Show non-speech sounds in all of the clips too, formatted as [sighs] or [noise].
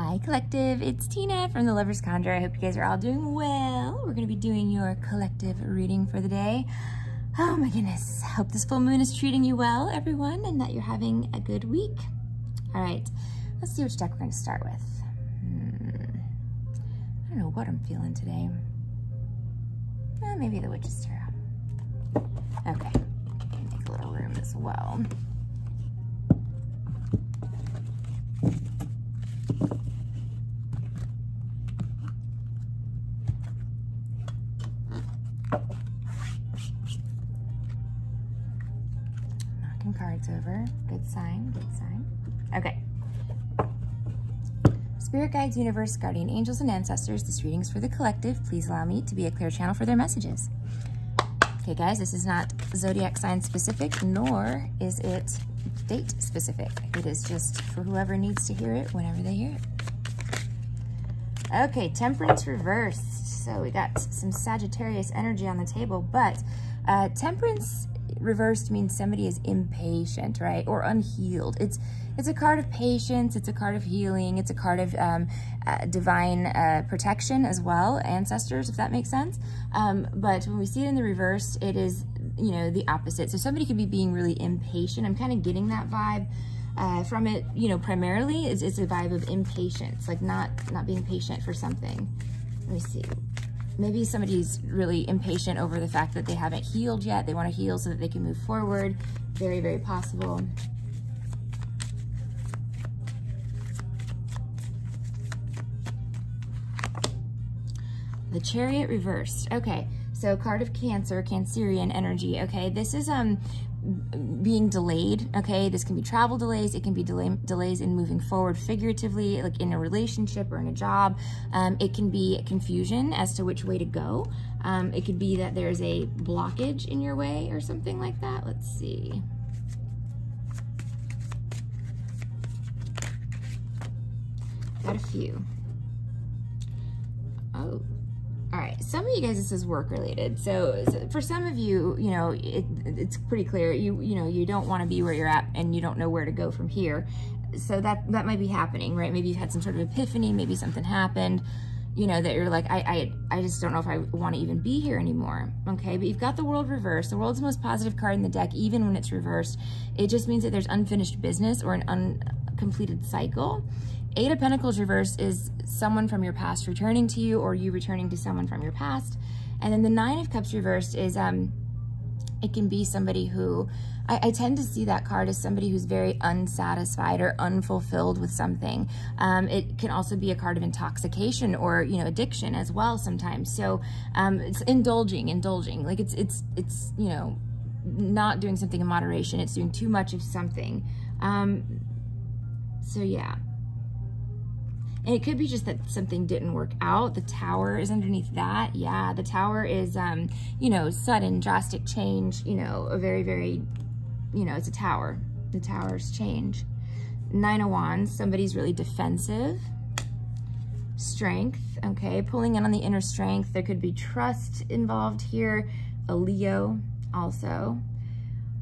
Hi Collective, it's Tina from The Lover's Conjure. I hope you guys are all doing well. We're gonna be doing your collective reading for the day. Oh my goodness, hope this full moon is treating you well, everyone, and that you're having a good week. All right, let's see which deck we're gonna start with. Hmm. I don't know what I'm feeling today. Eh, maybe the Witch's Tarot. Okay, make a little room as well. Good sign, good sign. Okay. Spirit guides, universe, guardian angels, and ancestors, this reading is for the collective. Please allow me to be a clear channel for their messages. Okay, guys, this is not zodiac sign specific, nor is it date specific. It is just for whoever needs to hear it whenever they hear it. Okay, temperance reversed. So we got some Sagittarius energy on the table, but uh, temperance reversed means somebody is impatient, right? Or unhealed. It's it's a card of patience. It's a card of healing. It's a card of um, uh, divine uh, protection as well, ancestors, if that makes sense. Um, but when we see it in the reverse, it is, you know, the opposite. So somebody could be being really impatient. I'm kind of getting that vibe. Uh, from it, you know, primarily it's, it's a vibe of impatience, like not not being patient for something. Let me see maybe somebody's really impatient over the fact that they haven't healed yet. They want to heal so that they can move forward. Very, very possible. The chariot reversed. Okay, so card of cancer, cancerian energy. Okay, this is um being delayed, okay? This can be travel delays. It can be delay, delays in moving forward figuratively, like in a relationship or in a job. Um, it can be confusion as to which way to go. Um, it could be that there's a blockage in your way or something like that. Let's see. Got a few. Oh, all right, some of you guys, this is work related. So, so for some of you, you know, it, it's pretty clear. You you know, you don't want to be where you're at and you don't know where to go from here. So that that might be happening, right? Maybe you've had some sort of epiphany, maybe something happened, you know, that you're like, I I, I just don't know if I want to even be here anymore. Okay, but you've got the world reversed. The world's the most positive card in the deck, even when it's reversed. It just means that there's unfinished business or an uncompleted cycle. Eight of Pentacles reversed is someone from your past returning to you or you returning to someone from your past. And then the Nine of Cups reversed is, um, it can be somebody who, I, I, tend to see that card as somebody who's very unsatisfied or unfulfilled with something. Um, it can also be a card of intoxication or, you know, addiction as well sometimes. So um, it's indulging, indulging. Like it's, it's, it's, you know, not doing something in moderation. It's doing too much of something. Um, so yeah. And it could be just that something didn't work out. The tower is underneath that. Yeah, the tower is, um, you know, sudden, drastic change, you know, a very, very, you know, it's a tower. The towers change. Nine of Wands, somebody's really defensive. Strength, okay, pulling in on the inner strength. There could be trust involved here. A Leo also.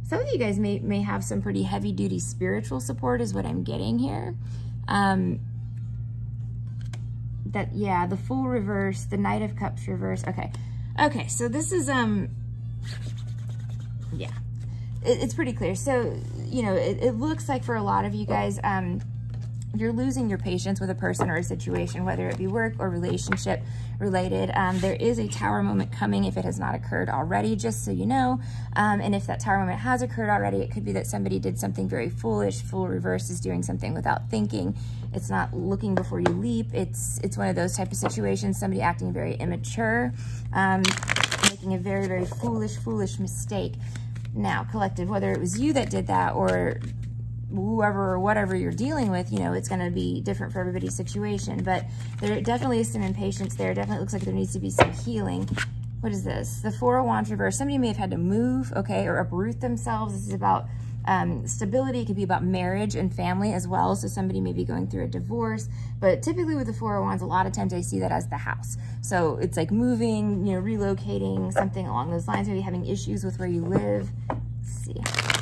Some of you guys may, may have some pretty heavy duty spiritual support is what I'm getting here. Um, that, yeah, the Fool reverse, the Knight of Cups reverse. Okay. Okay, so this is, um, yeah, it, it's pretty clear. So, you know, it, it, looks like for a lot of you guys, um, you're losing your patience with a person or a situation, whether it be work or relationship related. Um, there is a tower moment coming if it has not occurred already, just so you know. Um, and if that tower moment has occurred already, it could be that somebody did something very foolish. Fool reverse is doing something without thinking. It's not looking before you leap. It's it's one of those type of situations, somebody acting very immature, um, making a very, very foolish, foolish mistake. Now, collective, whether it was you that did that or whoever or whatever you're dealing with, you know, it's going to be different for everybody's situation. But there definitely is some impatience there. Definitely looks like there needs to be some healing. What is this? The Four of Wands reverse. Somebody may have had to move, okay, or uproot themselves. This is about um, stability. Could be about marriage and family as well. So somebody may be going through a divorce. But typically with the Four of Wands, a lot of times I see that as the house. So it's like moving, you know, relocating, something along those lines. Maybe having issues with where you live. Let's see.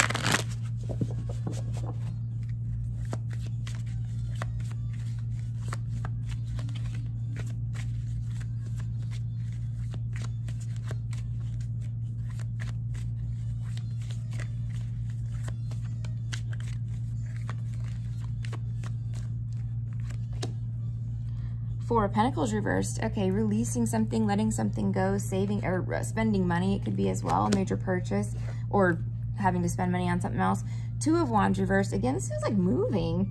Four of Pentacles reversed. Okay, releasing something, letting something go, saving or uh, spending money. It could be as well, a major purchase or having to spend money on something else. Two of Wands reversed. Again, this feels like moving.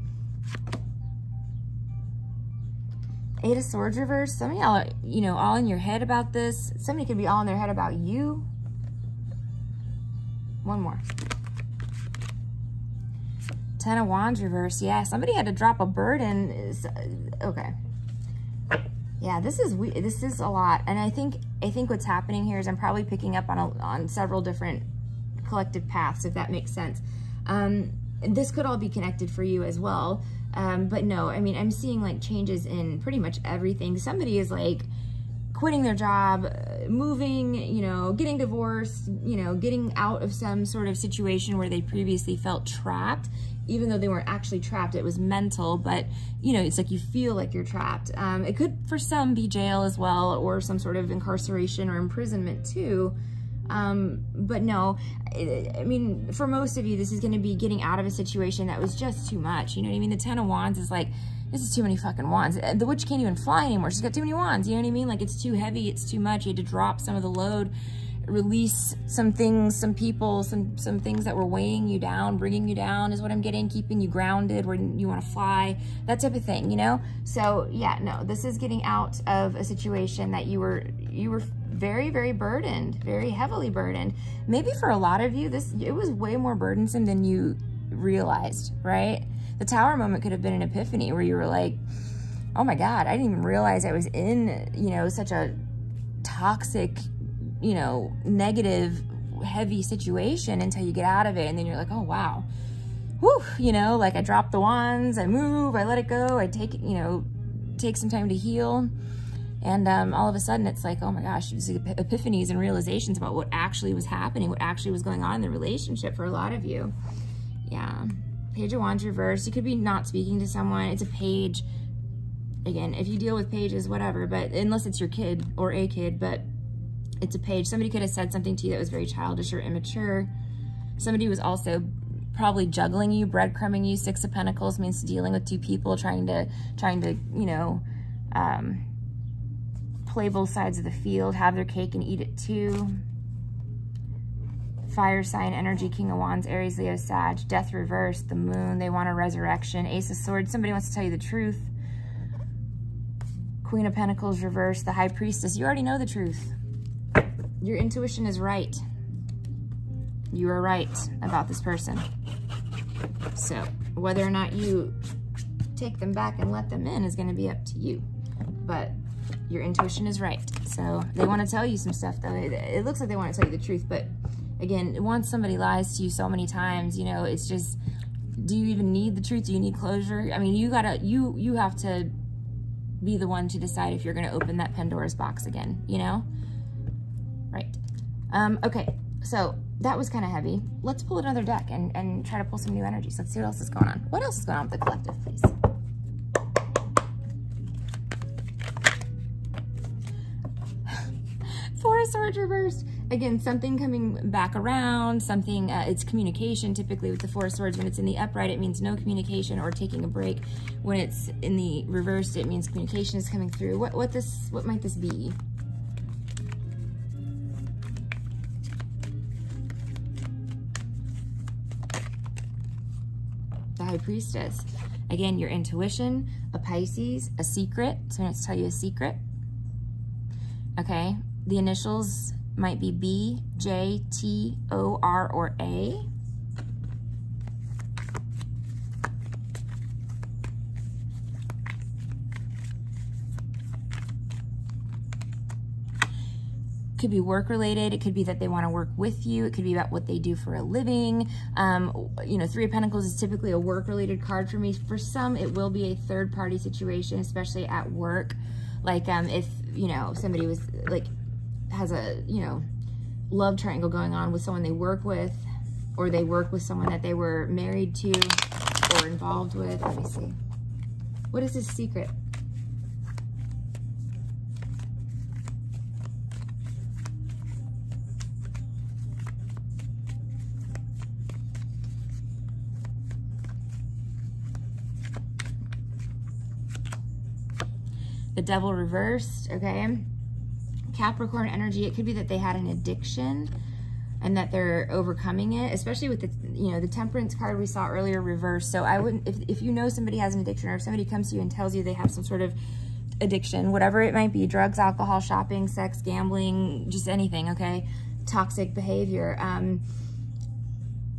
Eight of Swords reversed. Some of y'all are, you know, all in your head about this. Somebody could be all in their head about you. One more. Ten of Wands reversed. Yeah, somebody had to drop a burden. Okay. Yeah, this is we. This is a lot, and I think I think what's happening here is I'm probably picking up on a, on several different collective paths, if that makes sense. Um, this could all be connected for you as well. Um, but no, I mean, I'm seeing like changes in pretty much everything. Somebody is like quitting their job, uh, moving, you know, getting divorced, you know, getting out of some sort of situation where they previously felt trapped even though they weren't actually trapped, it was mental, but you know, it's like you feel like you're trapped. Um, it could, for some, be jail as well, or some sort of incarceration or imprisonment too. Um, but no, I mean, for most of you, this is going to be getting out of a situation that was just too much. You know what I mean? The Ten of Wands is like, this is too many fucking wands. The witch can't even fly anymore. She's got too many wands. You know what I mean? Like, it's too heavy. It's too much. You had to drop some of the load release some things, some people, some, some things that were weighing you down, bringing you down is what I'm getting, keeping you grounded where you want to fly, that type of thing, you know? So yeah, no, this is getting out of a situation that you were, you were very, very burdened, very heavily burdened. Maybe for a lot of you, this, it was way more burdensome than you realized, right? The tower moment could have been an epiphany where you were like, oh my God, I didn't even realize I was in, you know, such a toxic you know, negative, heavy situation until you get out of it. And then you're like, oh, wow. Whew, you know, like I drop the wands, I move, I let it go, I take, you know, take some time to heal. And um, all of a sudden it's like, oh my gosh, these epiphanies and realizations about what actually was happening, what actually was going on in the relationship for a lot of you. Yeah. Page of Wands reverse. You could be not speaking to someone. It's a page. Again, if you deal with pages, whatever, but unless it's your kid or a kid, but it's a page. Somebody could have said something to you that was very childish or immature. Somebody was also probably juggling you, breadcrumbing you. Six of Pentacles means dealing with two people, trying to, trying to, you know, um, play both sides of the field, have their cake and eat it too. Fire sign, energy, King of Wands, Aries, Leo, Sag, Death reversed, the moon, they want a resurrection. Ace of Swords, somebody wants to tell you the truth. Queen of Pentacles reversed, the High Priestess, you already know the truth your intuition is right. You are right about this person. So whether or not you take them back and let them in is going to be up to you. But your intuition is right. So they want to tell you some stuff though. It, it looks like they want to tell you the truth, but again, once somebody lies to you so many times, you know, it's just, do you even need the truth? Do you need closure? I mean, you gotta, you, you have to be the one to decide if you're going to open that Pandora's box again, you know? Um, okay, so that was kind of heavy. Let's pull another deck and, and try to pull some new energies. Let's see what else is going on. What else is going on with the collective, please? Four of Swords reversed. Again, something coming back around, something, uh, it's communication. Typically with the Four of Swords, when it's in the upright, it means no communication or taking a break. When it's in the reversed, it means communication is coming through. What, what, this, what might this be? High Priestess. Again, your intuition, a Pisces, a secret. So I'm going to tell you a secret. Okay. The initials might be B, J, T, O, R, or A. could be work related. It could be that they want to work with you. It could be about what they do for a living. Um, you know, Three of Pentacles is typically a work related card for me. For some, it will be a third party situation, especially at work. Like um, if, you know, somebody was like, has a, you know, love triangle going on with someone they work with, or they work with someone that they were married to or involved with. Let me see. What is this secret? The devil reversed, okay? Capricorn energy, it could be that they had an addiction and that they're overcoming it, especially with the, you know, the temperance card we saw earlier reversed. So I wouldn't, if, if you know somebody has an addiction or if somebody comes to you and tells you they have some sort of addiction, whatever it might be, drugs, alcohol, shopping, sex, gambling, just anything, okay? Toxic behavior, um,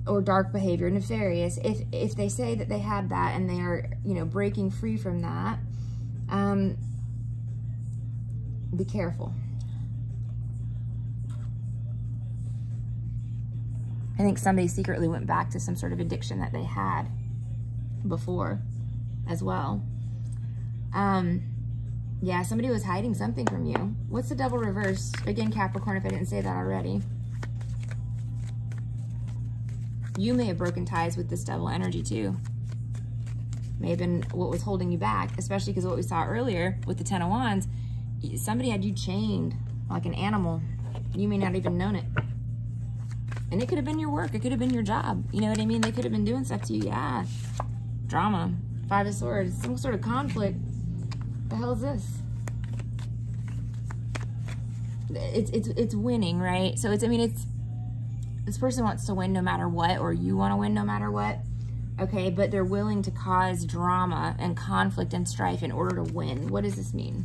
or dark behavior, nefarious, if, if they say that they had that and they are, you know, breaking free from that, um, be careful. I think somebody secretly went back to some sort of addiction that they had before as well. Um, yeah, somebody was hiding something from you. What's the devil reverse? Again, Capricorn, if I didn't say that already. You may have broken ties with this devil energy too. May have been what was holding you back, especially because what we saw earlier with the Ten of Wands, somebody had you chained like an animal. You may not even known it. And it could have been your work. It could have been your job. You know what I mean? They could have been doing stuff to you. Yeah. Drama. Five of Swords. Some sort of conflict. The hell is this? It's, it's, it's winning, right? So it's, I mean, it's, this person wants to win no matter what, or you want to win no matter what. Okay, but they're willing to cause drama and conflict and strife in order to win. What does this mean?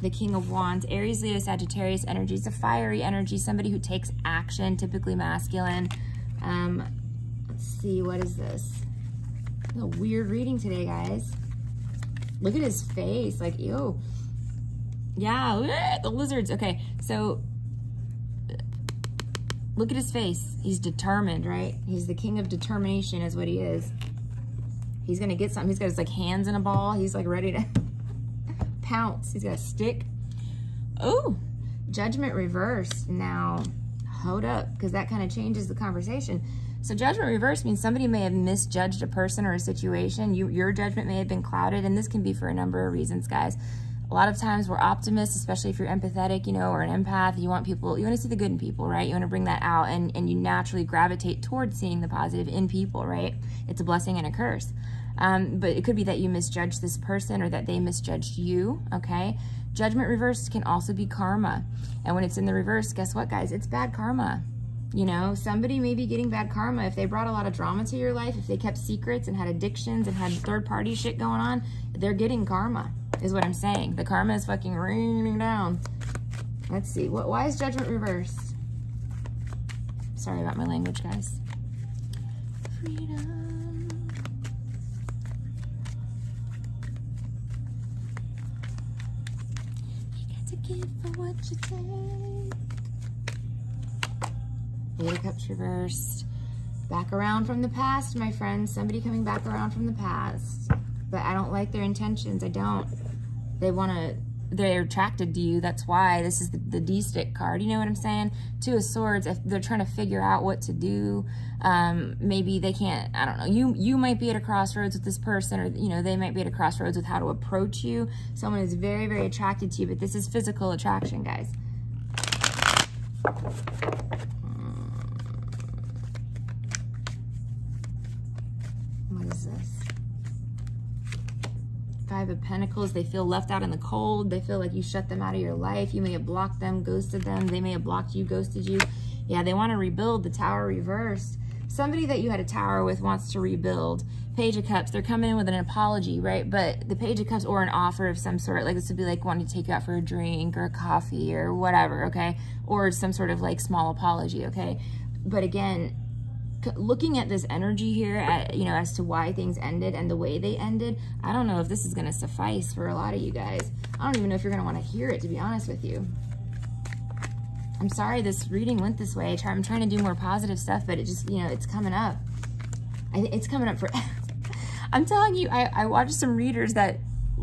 The King of Wands, Aries, Leo, Sagittarius energy. It's a fiery energy, somebody who takes action, typically masculine. Um, let's see, what is this? a weird reading today, guys. Look at his face, like, ew. Yeah, the lizards. Okay, so look at his face. He's determined, right? He's the king of determination is what he is. He's going to get something. He's got his like hands in a ball. He's like ready to [laughs] pounce. He's got a stick. Oh, judgment reverse. Now, hold up, because that kind of changes the conversation. So judgment reverse means somebody may have misjudged a person or a situation. You, your judgment may have been clouded, and this can be for a number of reasons, guys. A lot of times we're optimists, especially if you're empathetic, you know, or an empath. You want people, you want to see the good in people, right? You want to bring that out, and, and you naturally gravitate towards seeing the positive in people, right? It's a blessing and a curse. Um, but it could be that you misjudged this person or that they misjudged you, okay? Judgment reversed can also be karma. And when it's in the reverse, guess what, guys? It's bad karma. You know, somebody may be getting bad karma if they brought a lot of drama to your life, if they kept secrets and had addictions and had third-party shit going on, they're getting karma, is what I'm saying. The karma is fucking raining down. Let's see. What? Why is judgment reversed? Sorry about my language, guys. Freedom. For what you take. Eight of Cups reversed. Back around from the past, my friends. Somebody coming back around from the past. But I don't like their intentions. I don't. They want to they're attracted to you. That's why this is the, the D-stick card. You know what I'm saying? Two of Swords, if they're trying to figure out what to do, um, maybe they can't, I don't know. You, you might be at a crossroads with this person or, you know, they might be at a crossroads with how to approach you. Someone is very, very attracted to you, but this is physical attraction, guys. What is this? Five of Pentacles, they feel left out in the cold. They feel like you shut them out of your life. You may have blocked them, ghosted them. They may have blocked you, ghosted you. Yeah, they want to rebuild the tower reversed. Somebody that you had a tower with wants to rebuild. Page of Cups, they're coming in with an apology, right? But the Page of Cups or an offer of some sort, like this would be like wanting to take you out for a drink or a coffee or whatever, okay? Or some sort of like small apology, okay? But again, looking at this energy here, at, you know, as to why things ended and the way they ended, I don't know if this is going to suffice for a lot of you guys. I don't even know if you're going to want to hear it, to be honest with you. I'm sorry this reading went this way. I'm trying to do more positive stuff, but it just, you know, it's coming up. I, it's coming up for... [laughs] I'm telling you, I, I watched some readers that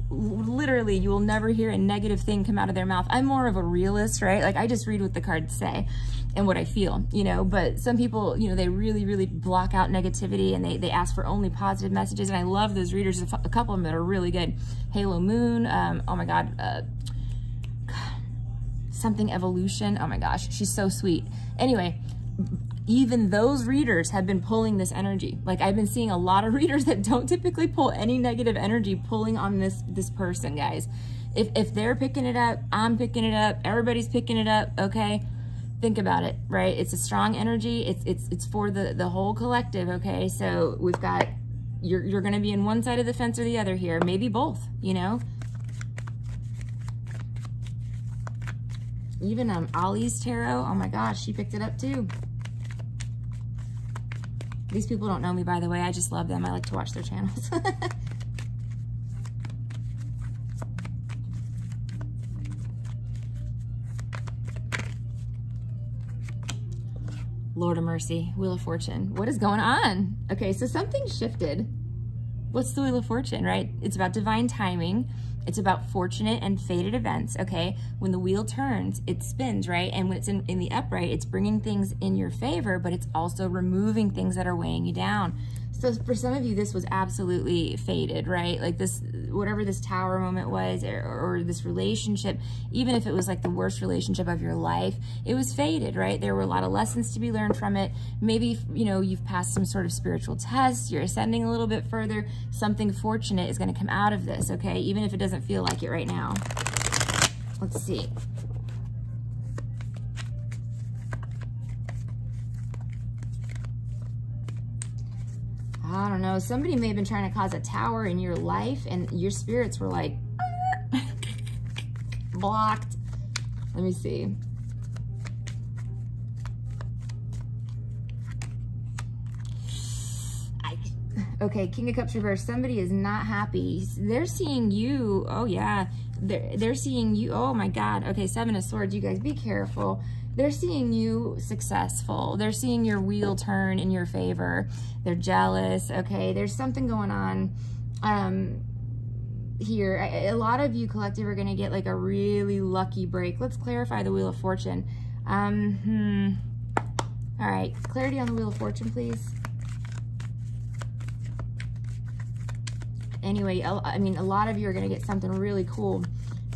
literally you will never hear a negative thing come out of their mouth. I'm more of a realist, right? Like I just read what the cards say and what I feel, you know, but some people, you know, they really, really block out negativity and they, they ask for only positive messages. And I love those readers, a couple of them that are really good. Halo Moon, um, oh my God, uh, [sighs] something evolution. Oh my gosh, she's so sweet. Anyway, even those readers have been pulling this energy. Like I've been seeing a lot of [laughs] readers that don't typically pull any negative energy pulling on this, this person, guys. If, if they're picking it up, I'm picking it up, everybody's picking it up, okay? Think about it, right? It's a strong energy. It's, it's, it's for the, the whole collective, okay? So we've got, you're, you're going to be in one side of the fence or the other here, maybe both, you know? Even um, Ollie's Tarot, oh my gosh, she picked it up too. These people don't know me, by the way. I just love them. I like to watch their channels. [laughs] Lord of Mercy, Wheel of Fortune. What is going on? Okay, so something shifted. What's the Wheel of Fortune, right? It's about divine timing. It's about fortunate and fated events, okay? When the wheel turns, it spins, right? And when it's in, in the upright, it's bringing things in your favor, but it's also removing things that are weighing you down. So for some of you, this was absolutely fated, right? Like this, whatever this tower moment was, or, or, this relationship, even if it was like the worst relationship of your life, it was fated, right? There were a lot of lessons to be learned from it. Maybe, you know, you've passed some sort of spiritual test, you're ascending a little bit further, something fortunate is going to come out of this, okay? Even if it doesn't feel like it right now. Let's see. I don't know, somebody may have been trying to cause a tower in your life and your spirits were like, [laughs] blocked. Let me see. okay, King of Cups reverse. Somebody is not happy. They're seeing you. Oh, yeah. They're, they're seeing you. Oh, my God. Okay, Seven of Swords. You guys, be careful they're seeing you successful. They're seeing your wheel turn in your favor. They're jealous, okay? There's something going on um, here. A lot of you collective are going to get like a really lucky break. Let's clarify the Wheel of Fortune. Um, hmm. All right, clarity on the Wheel of Fortune, please. Anyway, I mean, a lot of you are going to get something really cool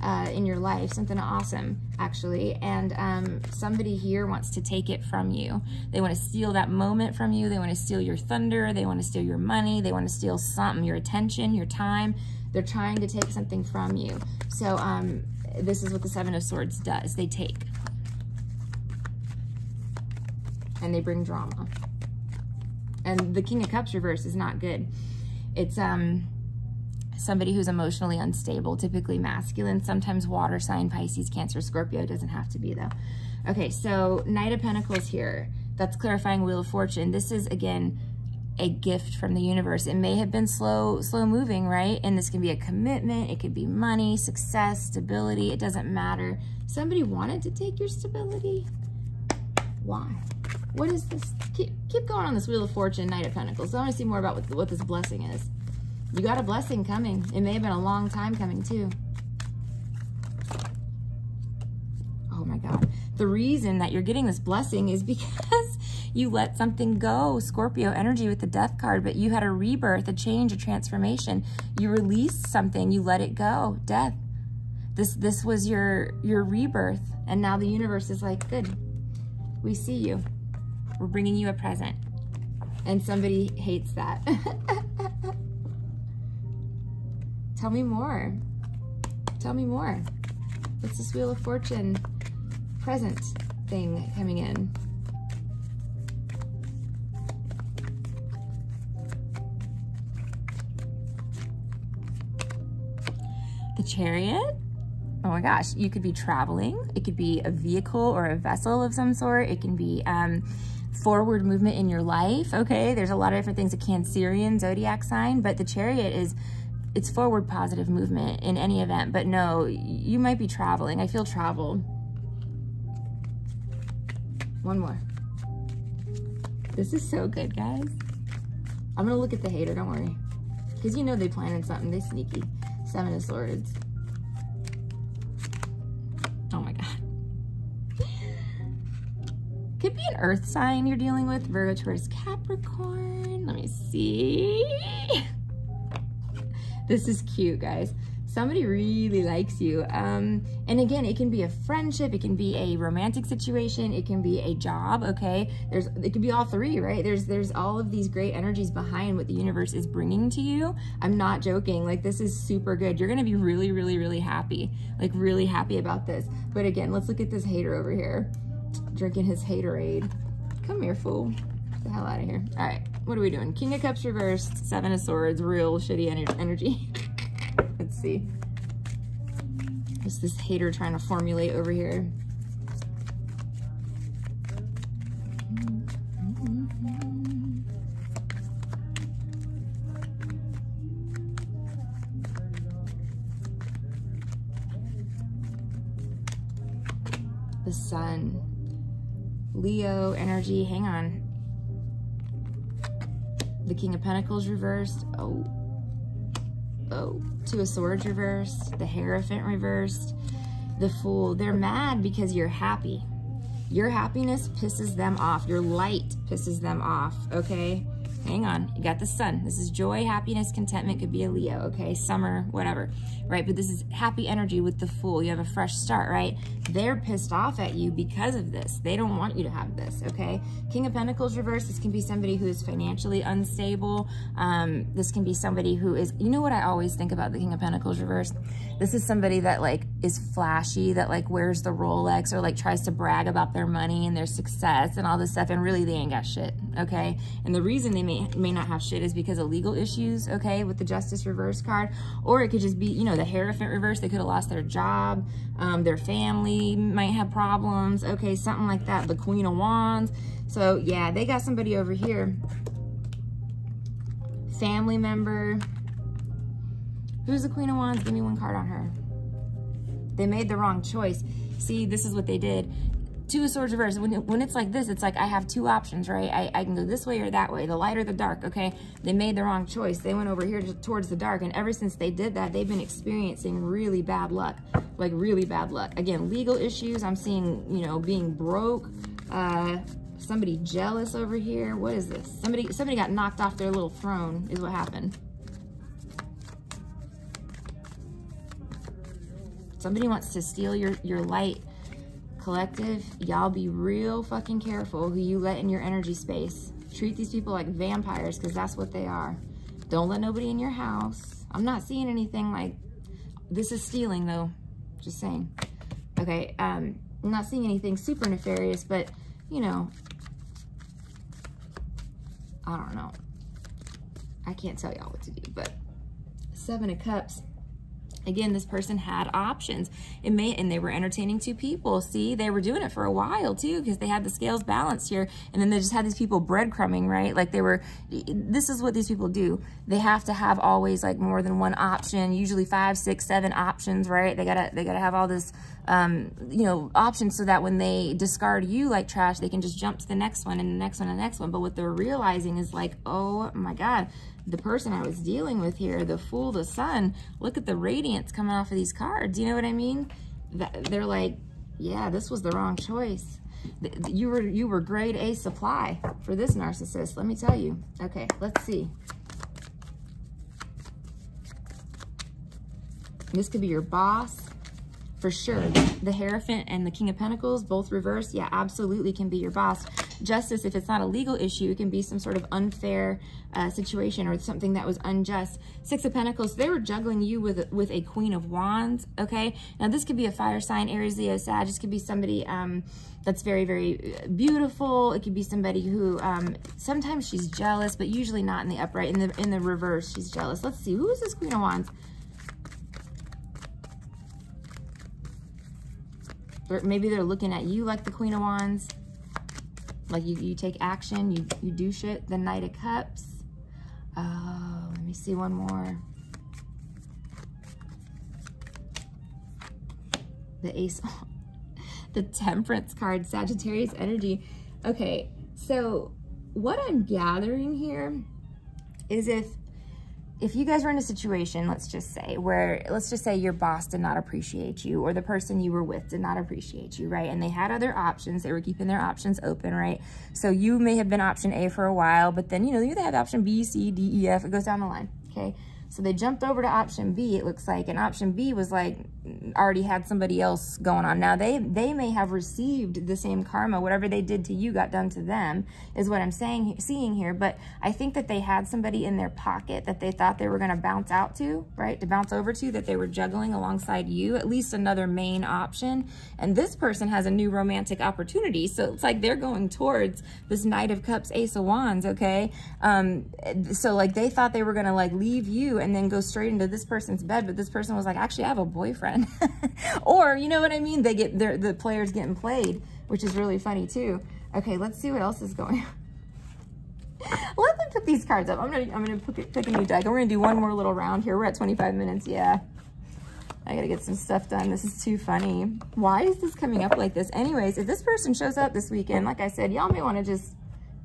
uh, in your life, something awesome, actually. And um, somebody here wants to take it from you. They want to steal that moment from you. They want to steal your thunder. They want to steal your money. They want to steal something, your attention, your time. They're trying to take something from you. So um, this is what the Seven of Swords does. They take. And they bring drama. And the King of Cups reverse is not good. It's, um, somebody who's emotionally unstable, typically masculine, sometimes water sign, Pisces, Cancer, Scorpio, doesn't have to be though. Okay, so Knight of Pentacles here. That's clarifying Wheel of Fortune. This is, again, a gift from the universe. It may have been slow, slow moving, right? And this can be a commitment. It could be money, success, stability. It doesn't matter. Somebody wanted to take your stability. Why? What is this? Keep, keep going on this Wheel of Fortune, Knight of Pentacles. I want to see more about what, what this blessing is. You got a blessing coming. It may have been a long time coming too. Oh my God. The reason that you're getting this blessing is [laughs] because you let something go. Scorpio energy with the death card, but you had a rebirth, a change, a transformation. You released something, you let it go. Death. This this was your your rebirth. And now the universe is like, good. We see you. We're bringing you a present. And somebody hates that. [laughs] Tell me more. Tell me more. What's this Wheel of Fortune present thing coming in? The Chariot? Oh my gosh, you could be traveling. It could be a vehicle or a vessel of some sort. It can be um, forward movement in your life, okay? There's a lot of different things, a Cancerian zodiac sign, but the Chariot is it's forward positive movement in any event, but no, you might be traveling. I feel travel. One more. This is so good, guys. I'm gonna look at the hater, don't worry. Because you know they planted something, they sneaky. Seven of Swords. Oh my God. [laughs] Could be an earth sign you're dealing with. Virgo, Taurus, Capricorn. Let me see. This is cute, guys. somebody really likes you. Um, and again, it can be a friendship, it can be a romantic situation, it can be a job, okay? There's, it could be all three, right? There's, there's all of these great energies behind what the universe is bringing to you. I'm not joking, like this is super good. You're gonna be really, really, really happy, like really happy about this. But again, let's look at this hater over here, drinking his haterade. Come here, fool. Get the hell out of here. All right, what are we doing? King of Cups reversed, Seven of Swords, real shitty ener energy. [laughs] Let's see. What's this hater trying to formulate over here? The sun. Leo energy, hang on. The King of Pentacles reversed. Oh, oh, Two of Swords reversed, the Hierophant reversed, the Fool. They're mad because you're happy. Your happiness pisses them off. Your light pisses them off, okay? Hang on, you got the sun. This is joy, happiness, contentment, could be a Leo, okay? Summer, whatever, right? But this is happy energy with the fool. You have a fresh start, right? They're pissed off at you because of this. They don't want you to have this, okay? King of Pentacles reverse, this can be somebody who is financially unstable. Um, this can be somebody who is, you know what I always think about the King of Pentacles reverse? This is somebody that like is flashy, that like wears the Rolex or like tries to brag about their money and their success and all this stuff. And really they ain't got shit, okay? And the reason they may, may not have shit is because of legal issues, okay, with the Justice Reverse card. Or it could just be, you know, the Hierophant Reverse. They could have lost their job. Um, their family might have problems. Okay, something like that. The Queen of Wands. So, yeah, they got somebody over here. Family member. Who's the Queen of Wands? Give me one card on her. They made the wrong choice. See, this is what they did two swords reversed. When, when it's like this, it's like I have two options, right? I, I can go this way or that way, the light or the dark, okay? They made the wrong choice. They went over here to, towards the dark, and ever since they did that, they've been experiencing really bad luck, like really bad luck. Again, legal issues. I'm seeing, you know, being broke, uh, somebody jealous over here. What is this? Somebody, somebody got knocked off their little throne is what happened. Somebody wants to steal your, your light Collective, y'all be real fucking careful who you let in your energy space. Treat these people like vampires because that's what they are. Don't let nobody in your house. I'm not seeing anything like, this is stealing though, just saying. Okay, um, I'm not seeing anything super nefarious, but you know, I don't know. I can't tell y'all what to do, but Seven of Cups, Again, this person had options. It may, and they were entertaining two people. See, they were doing it for a while too, because they had the scales balanced here. And then they just had these people breadcrumbing, right? Like they were, this is what these people do. They have to have always like more than one option, usually five, six, seven options, right? They gotta, they gotta have all this, um, you know, options so that when they discard you like trash, they can just jump to the next one and the next one and the next one. But what they're realizing is like, oh my God, the person I was dealing with here, the fool, the sun, look at the radiance coming off of these cards. You know what I mean? They're like, yeah, this was the wrong choice. You were, you were grade A supply for this narcissist. Let me tell you. Okay, let's see. This could be your boss, for sure. The Hierophant and the King of Pentacles, both reversed, yeah, absolutely can be your boss justice, if it's not a legal issue, it can be some sort of unfair uh, situation or something that was unjust. Six of Pentacles, they were juggling you with, with a Queen of Wands, okay? Now, this could be a fire sign, Aries, Leo, Sag. This could be somebody um, that's very, very uh, beautiful. It could be somebody who um, sometimes she's jealous, but usually not in the upright. In the, in the reverse, she's jealous. Let's see. Who is this Queen of Wands? Or maybe they're looking at you like the Queen of Wands. Like you, you take action, you, you do shit. The Knight of Cups. Oh, let me see one more. The Ace, [laughs] the Temperance card, Sagittarius energy. Okay, so what I'm gathering here is if if you guys were in a situation, let's just say, where, let's just say your boss did not appreciate you or the person you were with did not appreciate you, right? And they had other options. They were keeping their options open, right? So you may have been option A for a while, but then, you know, you have option B, C, D, E, F. It goes down the line, okay? So they jumped over to option B, it looks like, and option B was like, already had somebody else going on. Now they, they may have received the same karma, whatever they did to you got done to them, is what I'm saying, seeing here. But I think that they had somebody in their pocket that they thought they were gonna bounce out to, right? To bounce over to, that they were juggling alongside you, at least another main option. And this person has a new romantic opportunity. So it's like they're going towards this Knight of Cups, Ace of Wands, okay? Um, so like they thought they were gonna like leave you and then go straight into this person's bed, but this person was like, actually, I have a boyfriend. [laughs] or, you know what I mean? They get, the players getting played, which is really funny too. Okay, let's see what else is going on. [laughs] Let me put these cards up. I'm gonna, I'm gonna pick, pick a new deck. We're gonna do one more little round here. We're at 25 minutes, yeah. I gotta get some stuff done. This is too funny. Why is this coming up like this? Anyways, if this person shows up this weekend, like I said, y'all may wanna just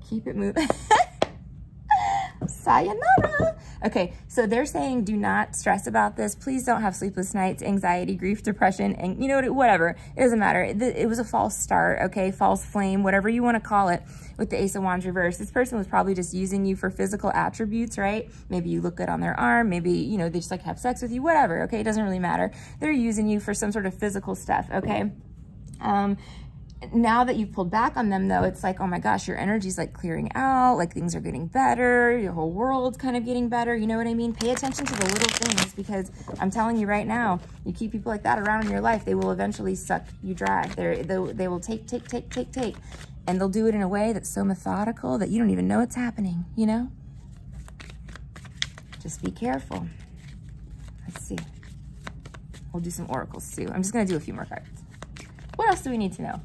keep it moving. [laughs] sayonara. Okay, so they're saying do not stress about this. Please don't have sleepless nights, anxiety, grief, depression, and you know, whatever. It doesn't matter. It, it was a false start, okay? False flame, whatever you want to call it with the Ace of Wands reverse. This person was probably just using you for physical attributes, right? Maybe you look good on their arm. Maybe, you know, they just like have sex with you, whatever, okay? It doesn't really matter. They're using you for some sort of physical stuff, okay? Um, now that you've pulled back on them though, it's like, oh my gosh, your energy's like clearing out, like things are getting better, your whole world's kind of getting better. You know what I mean? Pay attention to the little things because I'm telling you right now, you keep people like that around in your life, they will eventually suck you dry. They, they will take, take, take, take, take. And they'll do it in a way that's so methodical that you don't even know it's happening, you know? Just be careful. Let's see. We'll do some oracles too. I'm just gonna do a few more cards. What else do we need to know?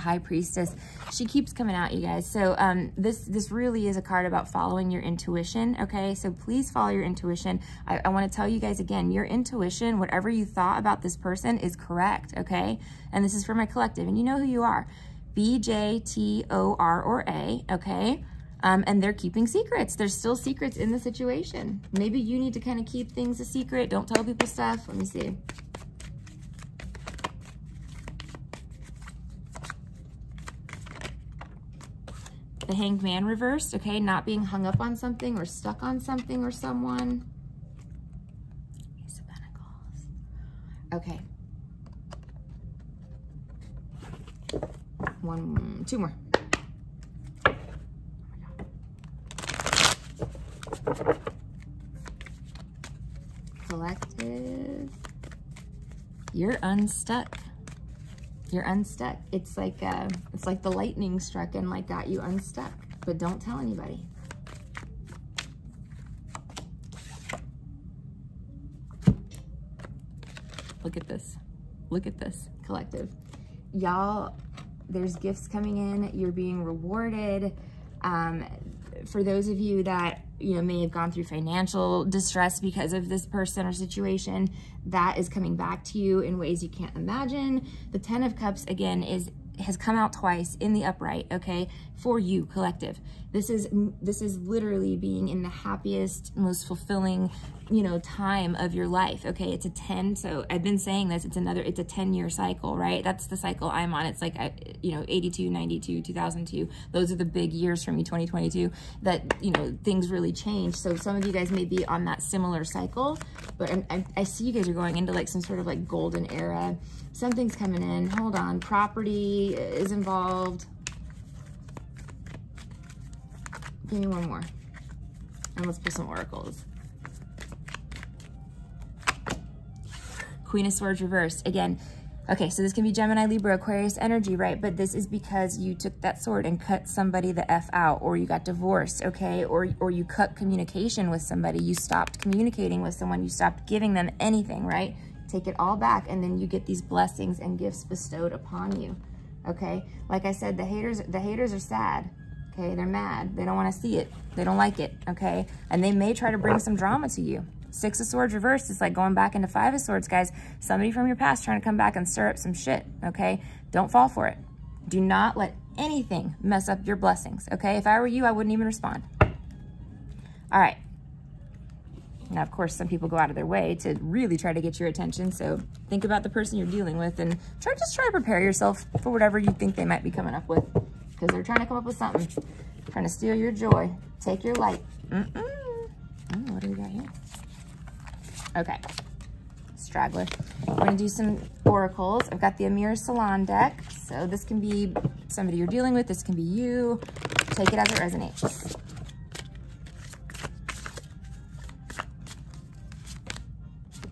High priestess she keeps coming out you guys so um this this really is a card about following your intuition okay so please follow your intuition i, I want to tell you guys again your intuition whatever you thought about this person is correct okay and this is for my collective and you know who you are b j t o r or a okay um, and they're keeping secrets. There's still secrets in the situation. Maybe you need to kind of keep things a secret. Don't tell people stuff. Let me see. The hanged man reversed, okay? Not being hung up on something or stuck on something or someone. Ace of Pentacles. Okay. One, two more. Collective. You're unstuck you're unstuck. It's like uh, it's like the lightning struck and like got you unstuck, but don't tell anybody. Look at this. Look at this, collective. Y'all, there's gifts coming in. You're being rewarded. Um, for those of you that you know may have gone through financial distress because of this person or situation that is coming back to you in ways you can't imagine. The 10 of cups again is has come out twice in the upright okay for you collective this is this is literally being in the happiest most fulfilling you know, time of your life. Okay, it's a 10. So I've been saying this, it's another, it's a 10 year cycle, right? That's the cycle I'm on. It's like, you know, 82, 92, 2002. Those are the big years for me, 2022, that, you know, things really change. So some of you guys may be on that similar cycle, but I, I see you guys are going into like some sort of like golden era. Something's coming in. Hold on. Property is involved. Give me one more. And let's pull some oracles. Queen of Swords reversed. Again, okay, so this can be Gemini, Libra, Aquarius energy, right? But this is because you took that sword and cut somebody the F out, or you got divorced, okay? Or, or you cut communication with somebody. You stopped communicating with someone. You stopped giving them anything, right? Take it all back, and then you get these blessings and gifts bestowed upon you, okay? Like I said, the haters, the haters are sad, okay? They're mad. They don't want to see it. They don't like it, okay? And they may try to bring some drama to you, Six of Swords reversed is like going back into Five of Swords, guys. Somebody from your past trying to come back and stir up some shit, okay? Don't fall for it. Do not let anything mess up your blessings, okay? If I were you, I wouldn't even respond. All right. Now, of course, some people go out of their way to really try to get your attention. So think about the person you're dealing with and try just try to prepare yourself for whatever you think they might be coming up with because they're trying to come up with something, trying to steal your joy, take your light. Mm -mm. Oh, what do we got here? Okay, straggler. I'm gonna do some oracles. I've got the Amir Salon deck. So this can be somebody you're dealing with. This can be you. Take it as it resonates.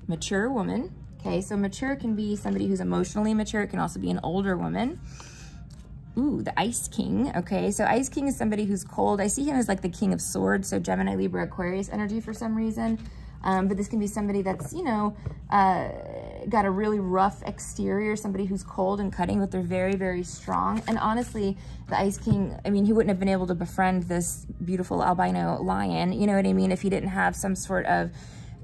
Mature woman. Okay, so mature can be somebody who's emotionally mature. It can also be an older woman. Ooh, the Ice King. Okay, so Ice King is somebody who's cold. I see him as like the King of Swords, so Gemini, Libra, Aquarius energy for some reason. Um, but this can be somebody that's, you know, uh, got a really rough exterior, somebody who's cold and cutting, but they're very, very strong. And honestly, the Ice King, I mean, he wouldn't have been able to befriend this beautiful albino lion, you know what I mean, if he didn't have some sort of,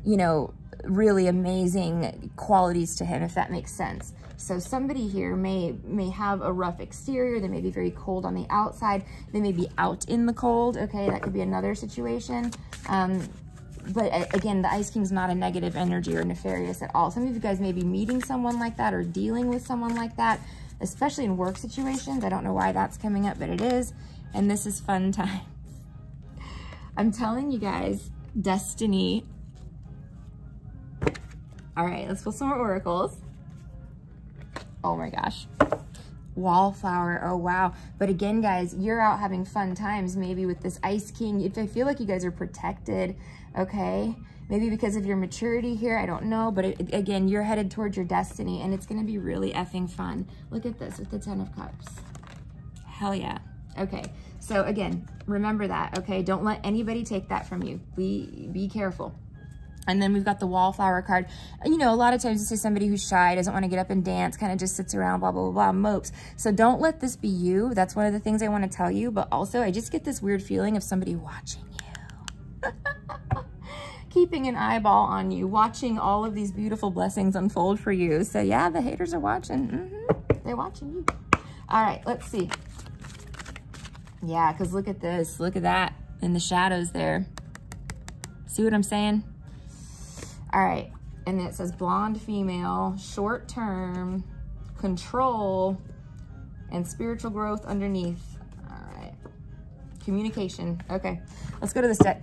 you know, really amazing qualities to him, if that makes sense. So somebody here may may have a rough exterior. They may be very cold on the outside. They may be out in the cold. Okay, that could be another situation. Um, but again, the Ice King's not a negative energy or nefarious at all. Some of you guys may be meeting someone like that or dealing with someone like that, especially in work situations. I don't know why that's coming up, but it is. And this is fun [laughs] time. I'm telling you guys, destiny. All right, let's pull some more oracles. Oh my gosh. Wallflower, oh wow. But again, guys, you're out having fun times, maybe with this Ice King. If I feel like you guys are protected, okay? Maybe because of your maturity here, I don't know. But it, again, you're headed towards your destiny and it's gonna be really effing fun. Look at this with the Ten of Cups. Hell yeah. Okay, so again, remember that, okay? Don't let anybody take that from you. Be, be careful. And then we've got the wallflower card. You know, a lot of times this is somebody who's shy, doesn't want to get up and dance, kind of just sits around, blah, blah, blah, blah, mopes. So don't let this be you. That's one of the things I want to tell you. But also, I just get this weird feeling of somebody watching you. [laughs] Keeping an eyeball on you, watching all of these beautiful blessings unfold for you. So yeah, the haters are watching. Mm -hmm. They're watching you. All right, let's see. Yeah, because look at this. Look at that in the shadows there. See what I'm saying? All right, and it says blonde female, short term, control, and spiritual growth underneath. All right, communication. Okay, let's go to the set.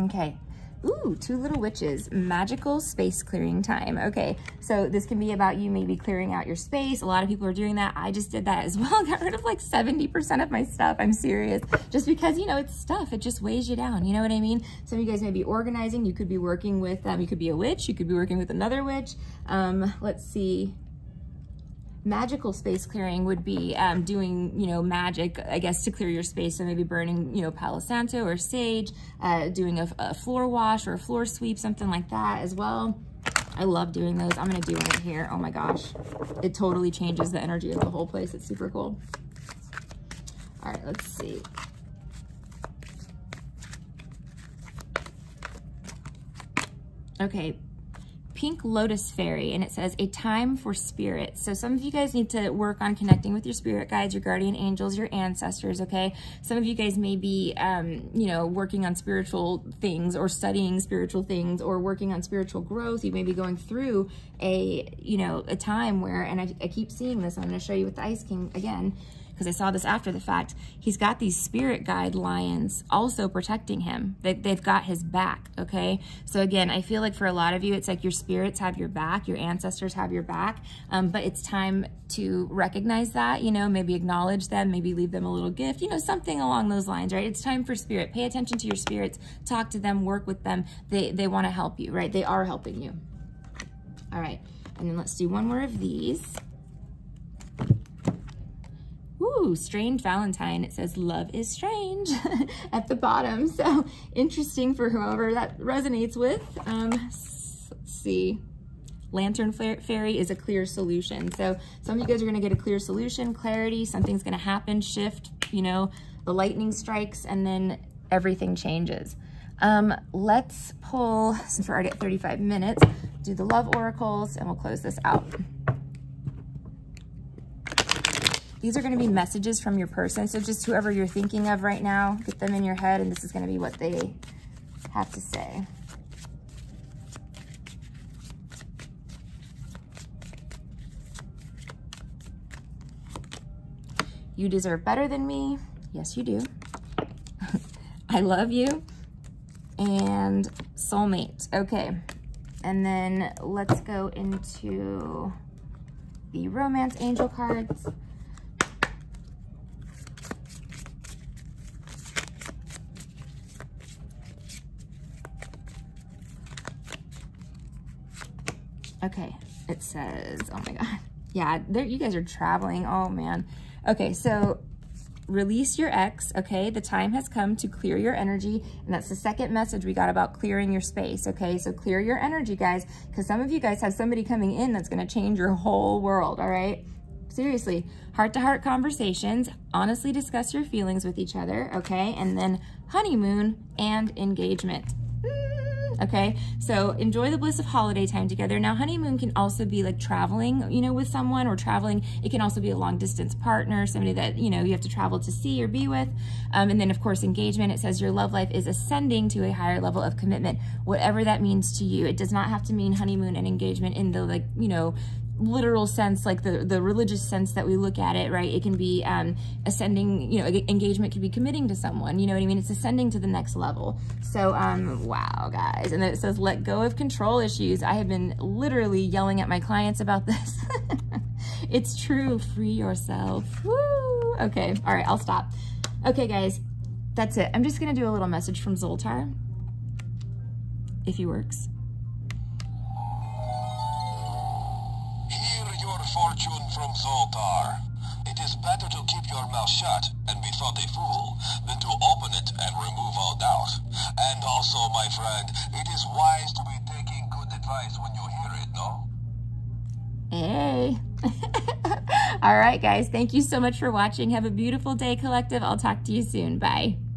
Okay, Ooh, two little witches, magical space clearing time. Okay, so this can be about you maybe clearing out your space. A lot of people are doing that. I just did that as [laughs] well. Got rid of like 70% of my stuff. I'm serious. Just because, you know, it's stuff. It just weighs you down. You know what I mean? Some of you guys may be organizing. You could be working with, um, you could be a witch. You could be working with another witch. Um, let's see magical space clearing would be um, doing, you know, magic, I guess, to clear your space. So maybe burning, you know, Palo Santo or sage, uh, doing a, a, floor wash or a floor sweep, something like that as well. I love doing those. I'm going to do one here. Oh my gosh. It totally changes the energy of the whole place. It's super cool. All right, let's see. Okay, Pink Lotus Fairy, and it says, a time for spirit. So some of you guys need to work on connecting with your spirit guides, your guardian angels, your ancestors, okay? Some of you guys may be, um, you know, working on spiritual things or studying spiritual things or working on spiritual growth. You may be going through a, you know, a time where, and I, I keep seeing this, I'm going to show you with the Ice King again, because I saw this after the fact, he's got these spirit guide lions also protecting him. They, they've got his back, okay? So again, I feel like for a lot of you, it's like your spirits have your back, your ancestors have your back, um, but it's time to recognize that, you know, maybe acknowledge them, maybe leave them a little gift, you know, something along those lines, right? It's time for spirit. Pay attention to your spirits, talk to them, work with them. They, they want to help you, right? They are helping you. All right, and then let's do one more of these. Ooh, Strange Valentine. It says love is strange [laughs] at the bottom. [laughs] So interesting for whoever that resonates with. Um, let's see. Lantern Fairy is a clear solution. So some of you guys are going to get a clear solution, clarity, something's going to happen, shift, you know, the lightning strikes, and then everything changes. Um, let's pull, since we're already at 35 minutes, do the love oracles, and we'll close this out. These are going to be messages from your person. So just whoever you're thinking of right now, get them in your head and this is going to be what they have to say. You deserve better than me. Yes, you do. [laughs] I love you. And soulmate. Okay. And then let's go into the romance angel cards. Okay, it says, oh my God. [laughs] Yeah, there, you guys are traveling. Oh man. Okay, so release your ex, okay? The time has come to clear your energy. And that's the second message we got about clearing your space, okay? So clear your energy, guys, because some of you guys have somebody coming in that's gonna change your whole world, all right? Seriously, heart-to-heart -heart conversations, honestly discuss your feelings with each other, okay? And then honeymoon and engagement okay? So enjoy the bliss of holiday time together. Now, honeymoon can also be like traveling, you know, with someone or traveling. It can also be a long distance partner, somebody that, you know, you have to travel to see or be with. Um, and then, of course, engagement. It says your love life is ascending to a higher level of commitment, whatever that means to you. It does not have to mean honeymoon and engagement in the, like, you know, literal sense, like the, the religious sense that we look at it, right? It can be um, ascending, you know, engagement could be committing to someone, you know what I mean? It's ascending to the next level. So, um, wow, guys. And then it says, let go of control issues. I have been literally yelling at my clients about this. [laughs] it's true. Free yourself. Woo! Okay. All right. I'll stop. Okay, guys. That's it. I'm just to do a little message from Zoltar. If he works. Zoltar. It is better to keep your mouth shut and be thought a fool than to open it and remove all doubt. And also, my friend, it is wise to be taking good advice when you hear it, no? Hey. [laughs] all right, guys. Thank you so much for watching. Have a beautiful day, Collective. I'll talk to you soon. Bye.